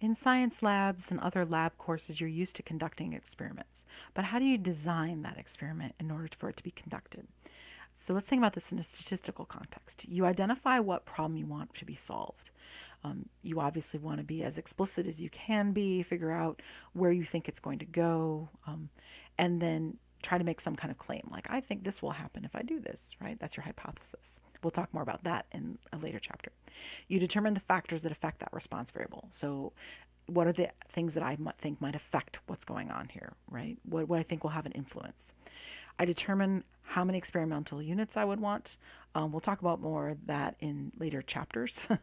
In science labs and other lab courses, you're used to conducting experiments. But how do you design that experiment in order for it to be conducted? So let's think about this in a statistical context. You identify what problem you want to be solved. Um, you obviously want to be as explicit as you can be, figure out where you think it's going to go, um, and then try to make some kind of claim like i think this will happen if i do this right that's your hypothesis we'll talk more about that in a later chapter. You determine the factors that affect that response variable. So what are the things that i might think might affect what's going on here right? What, what i think will have an influence. I determine how many experimental units i would want. Um, we'll talk about more that in later chapters.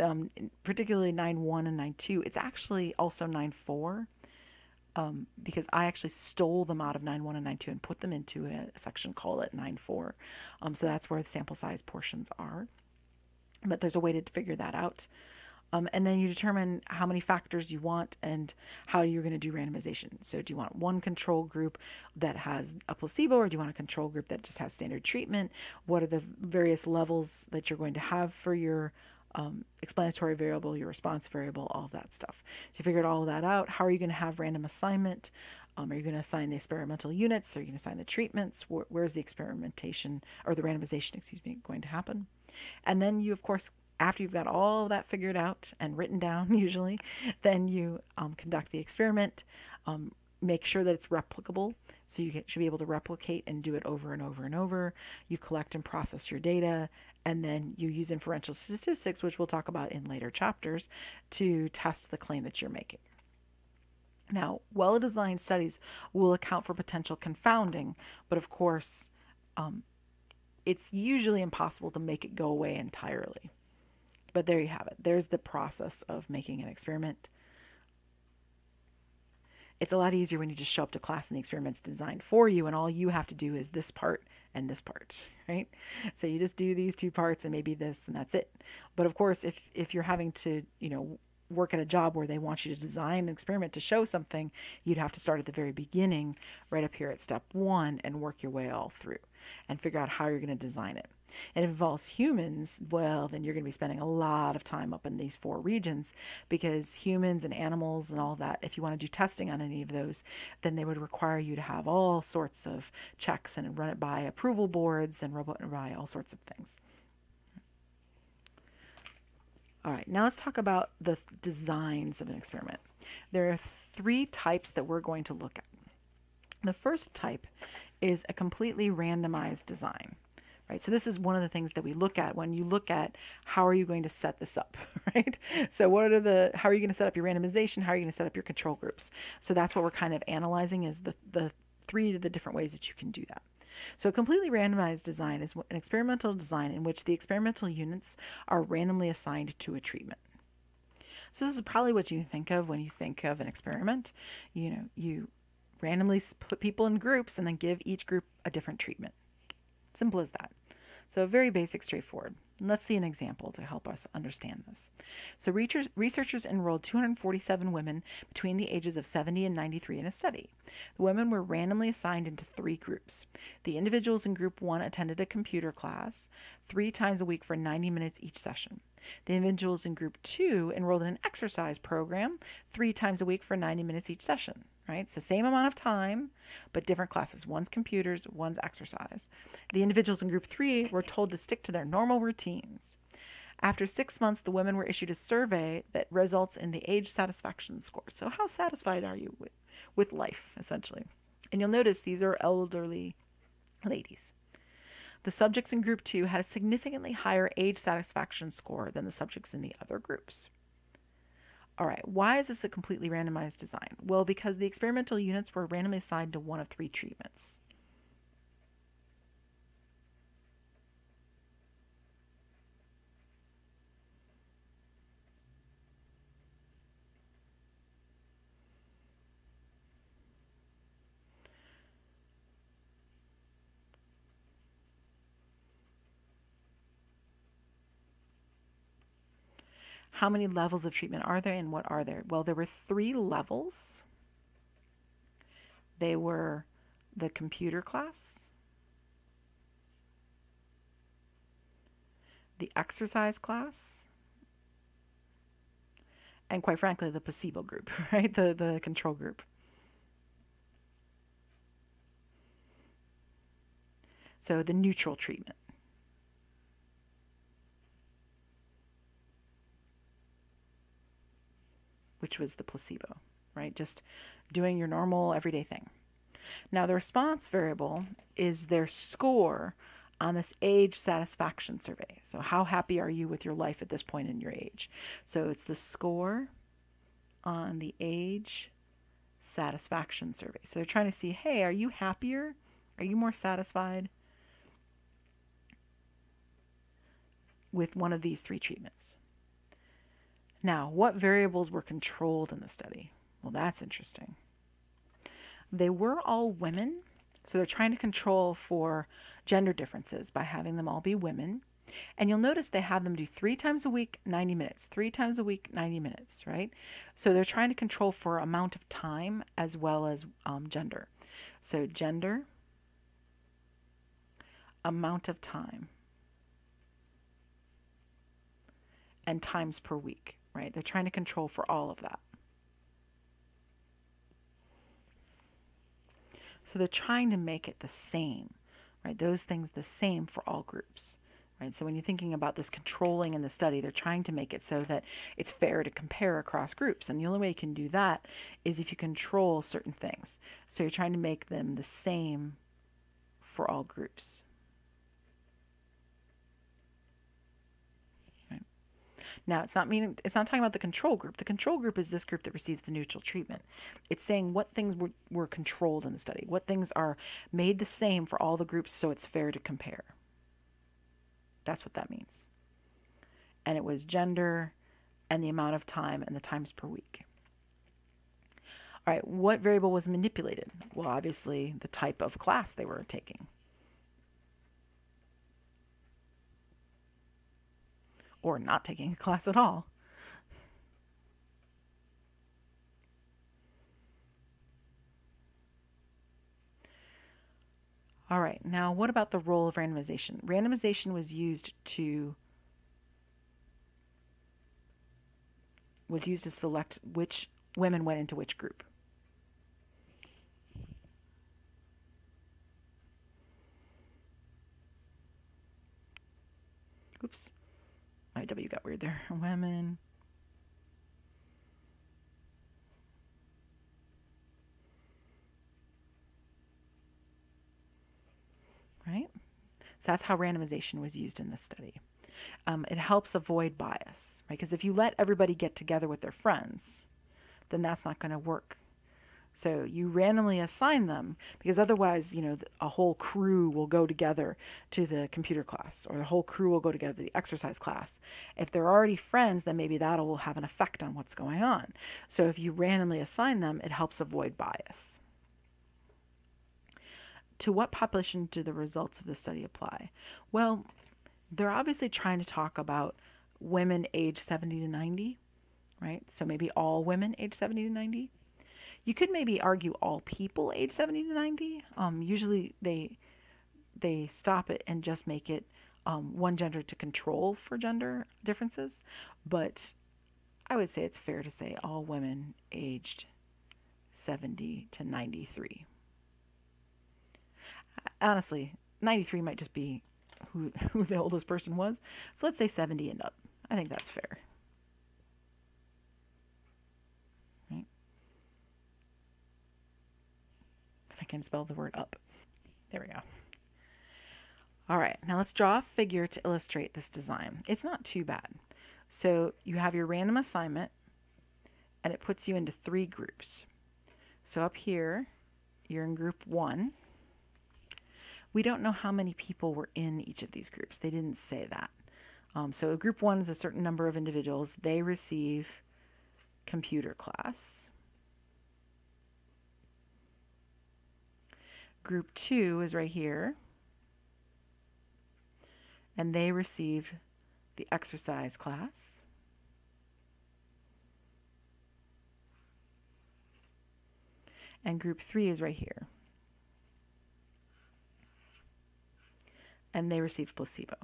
Um, particularly 9.1 and 9.2 it's actually also 9.4 um, because I actually stole them out of 9.1 and 9.2 and put them into a, section called it 9.4. Um, so that's where the sample size portions are. But there's a way to figure that out. Um, and then you determine how many factors you want and how you're going to do randomization. So, do you want one control group that has a placebo, or do you want a control group that just has standard treatment? What are the various levels that you're going to have for your um, explanatory variable, your response variable, all of that stuff. So you figured all of that out. How are you going to have random assignment? Um, are you going to assign the experimental units? Are you going to assign the treatments? Where, where's the experimentation or the randomization, excuse me, going to happen? And then you, of course, after you've got all that figured out and written down, usually, then you um, conduct the experiment. Um, make sure that it's replicable. So you should be able to replicate and do it over and over and over. You collect and process your data and then you use inferential statistics, which we'll talk about in later chapters, to test the claim that you're making. Now, well designed studies will account for potential confounding, but of course, um, it's usually impossible to make it go away entirely. But there you have it. There's the process of making an experiment. It's a lot easier when you just show up to class and the experiment's designed for you, and all you have to do is this part and this part, right? So you just do these two parts and maybe this and that's it. But of course, if if you're having to, you know, work at a job where they want you to design an experiment to show something, you'd have to start at the very beginning, right up here at step one, and work your way all through and figure out how you're going to design it. It involves humans, well, then you're going to be spending a lot of time up in these four regions because humans and animals and all that, if you want to do testing on any of those, then they would require you to have all sorts of checks and run it by approval boards and robot and by all sorts of things. All right, now let's talk about the designs of an experiment. There are three types that we're going to look at. The first type is a completely randomized design. Right? So this is one of the things that we look at when you look at how are you going to set this up, right? So what are the how are you going to set up your randomization? How are you going to set up your control groups? So that's what we're kind of analyzing is the the three of the different ways that you can do that. So a completely randomized design is an experimental design in which the experimental units are randomly assigned to a treatment. So this is probably what you think of when you think of an experiment. You know, you randomly put people in groups and then give each group a different treatment. Simple as that. So very basic, straightforward. Let's see an example to help us understand this. So researchers enrolled 247 women between the ages of 70 and 93 in a study. The women were randomly assigned into three groups. The individuals in group 1 attended a computer class three times a week for 90 minutes each session. The individuals in group 2 enrolled in an exercise program three times a week for 90 minutes each session right? It's the same amount of time, but different classes. One's computers, one's exercise. The individuals in group three were told to stick to their normal routines. After six months, the women were issued a survey that results in the age satisfaction score. So, how satisfied are you with, with life, essentially? And you'll notice these are elderly ladies. The subjects in group two had a significantly higher age satisfaction score than the subjects in the other groups. All right, why is this a completely randomized design? Well, because the experimental units were randomly assigned to one of three treatments. How many levels of treatment are there and what are there? Well, there were three levels. They were the computer class, the exercise class, and quite frankly, the placebo group, right? The, the control group. So the neutral treatment. Which was the placebo, right? Just doing your normal everyday thing. Now, the response variable is their score on this age satisfaction survey. So, how happy are you with your life at this point in your age? So, it's the score on the age satisfaction survey. So, they're trying to see hey, are you happier? Are you more satisfied with one of these three treatments? Now, what variables were controlled in the study? Well, that's interesting. They were all women, so they're trying to control for gender differences by having them all be women. And you'll notice they have them do three times a week, 90 minutes, three times a week, 90 minutes, right? So they're trying to control for amount of time as well as um, gender. So gender, amount of time, and times per week, right? They're trying to control for all of that. So they're trying to make it the same, right? Those things the same for all groups, right? So when you're thinking about this controlling in the study, they're trying to make it so that it's fair to compare across groups. And the only way you can do that is if you control certain things. So you're trying to make them the same for all groups. Now, it's not meaning it's not talking about the control group. The control group is this group that receives the neutral treatment. It's saying what things were, were controlled in the study, what things are made the same for all the groups so it's fair to compare. That's what that means. And it was gender and the amount of time and the times per week. All right, what variable was manipulated? Well, obviously, the type of class they were taking. Or not taking a class at all. All right, now what about the role of randomization? Randomization was used to was used to select which women went into which group. Oops. My W got weird there. Women. Right? So that's how randomization was used in this study. Um, it helps avoid bias, right? Because if you let everybody get together with their friends, then that's not going to work so you randomly assign them because otherwise, you know, a whole crew will go together to the computer class or the whole crew will go together to the exercise class. If they're already friends, then maybe that will have an effect on what's going on. So if you randomly assign them, it helps avoid bias. To what population do the results of the study apply? Well, they're obviously trying to talk about women age 70 to 90, right? So maybe all women age 70 to 90 you could maybe argue all people age 70 to 90. Um, usually they they stop it and just make it um, one gender to control for gender differences. But I would say it's fair to say all women aged 70 to 93. Honestly, 93 might just be who, who the oldest person was. So let's say 70 and up. I think that's fair. I can spell the word up. There we go. All right, now let's draw a figure to illustrate this design. It's not too bad. So you have your random assignment, and it puts you into three groups. So up here, you're in group one. We don't know how many people were in each of these groups. They didn't say that. Um, so group one is a certain number of individuals. They receive computer class. Group two is right here. And they received the exercise class. And group three is right here. And they received placebo.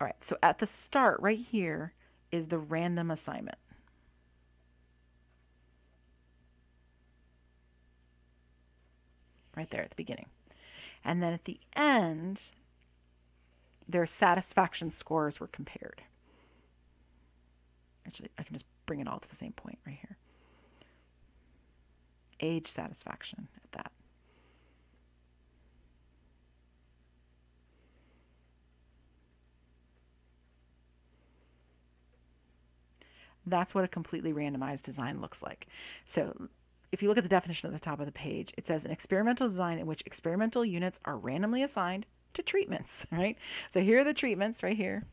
All right, so at the start, right here, is the random assignment. Right there at the beginning. And then at the end, their satisfaction scores were compared. Actually, I can just bring it all to the same point right here. Age satisfaction at that. That's what a completely randomized design looks like. So if you look at the definition at the top of the page, it says an experimental design in which experimental units are randomly assigned to treatments, right? So here are the treatments right here.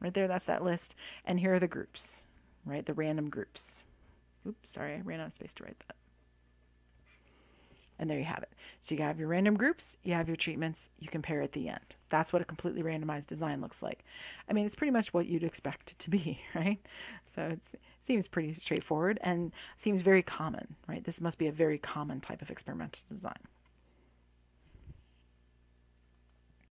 Right there, that's that list. And here are the groups, right? The random groups. Oops, sorry, I ran out of space to write that. And there you have it. So you have your random groups, you have your treatments, you compare at the end. That's what a completely randomized design looks like. I mean, it's pretty much what you'd expect it to be, right? So it seems pretty straightforward and seems very common, right? This must be a very common type of experimental design.